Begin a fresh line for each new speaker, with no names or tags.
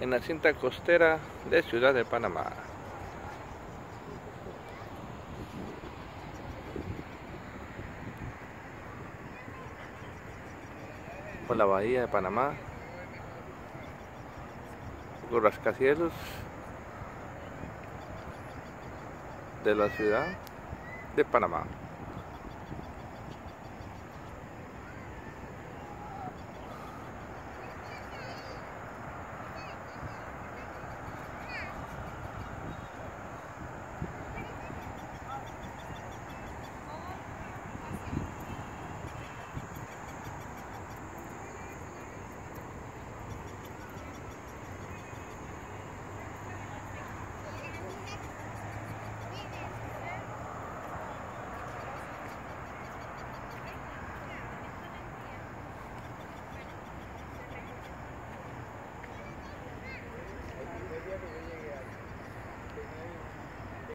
en la cinta costera de Ciudad de Panamá. Por la bahía de Panamá, los rascacielos de la ciudad de Panamá.